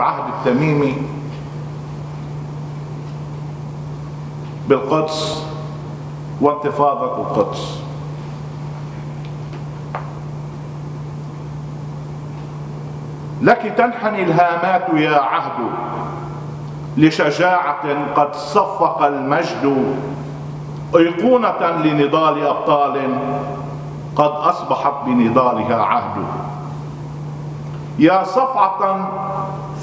عهد التميمي بالقدس وانتفاضة القدس. لك تنحني الهامات يا عهد لشجاعة قد صفق المجد أيقونة لنضال أبطال قد أصبحت بنضالها عهد. يا صفعة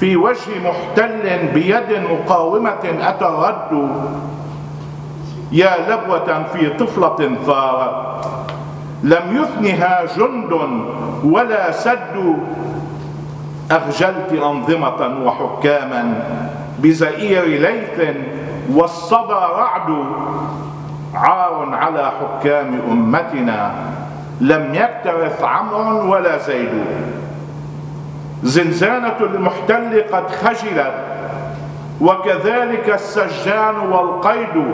في وجه محتل بيد مقاومة أتى الرد يا لبوة في طفلة ثارت لم يثنها جند ولا سد. أخجلت أنظمة وحكاما بزئير ليث والصدى رعد. عار على حكام أمتنا. لم يكترث عمرو ولا زيد. زنزانة المحتل قد خجلت وكذلك السجان والقيد.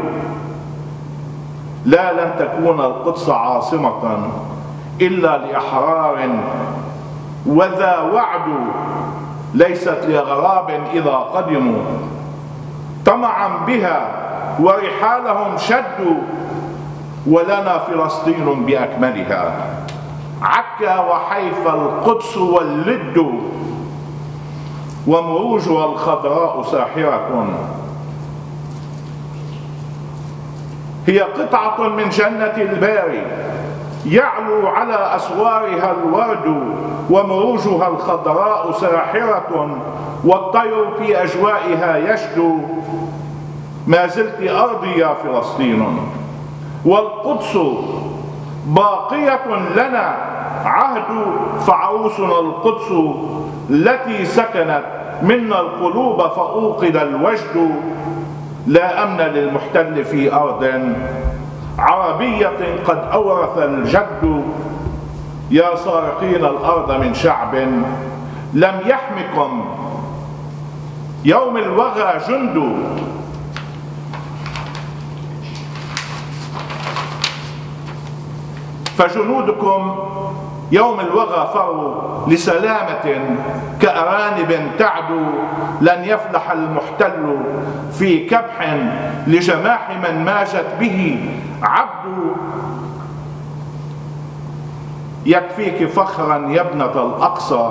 لا لن تكون القدس عاصمة إلا لأحرار وذا وعد ليست لأغراب إذا قدموا. طمعا بها ورحالهم شدوا ولنا فلسطين بأكملها. عكا وحيف القدس واللد ومروجها الخضراء ساحرة. هي قطعة من جنة الباري يعلو على أسوارها الورد ومروجها الخضراء ساحرة والطير في أجوائها يشدو. ما زلت أرضي يا فلسطين. والقدس باقية لنا عهد فعروسنا القدس التي سكنت منا القلوب فأوقد الوجد. لا أمن للمحتل في أرض عربية قد أورث الجد. يا سارقين الأرض من شعب لم يحمكم يوم الوغى جند. فجنودكم يوم الوغى فروا لسلامة كأرانب تعدو لن يفلح المحتل في كبح لجماح من ماجت به عبد يكفيك فخرا يا ابنة الأقصى.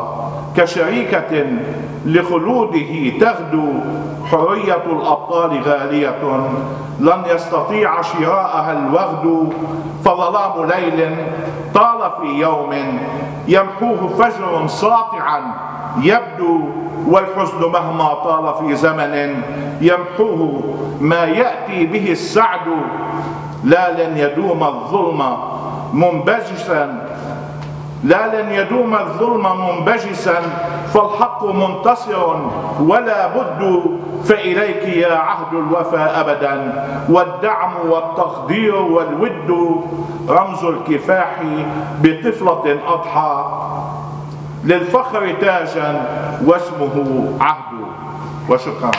كشريكة لخلوده تغدو حرية الأبطال غالية. لن يستطيع شراءها الوغد فظلام ليل طال في يوم يمحوه فجر ساطعا يبدو والحزن مهما طال في زمن يمحوه ما يأتي به السعد. لا لن يدوم الظلم منبجسا لا لن يدوم الظلم منبجسا فالحق منتصر ولا بد فإليك يا عهد الوفاء أبدا. والدعم والتقدير والود رمز الكفاح بطفلة أضحى للفخر تاجا واسمه عهد. وشكرا.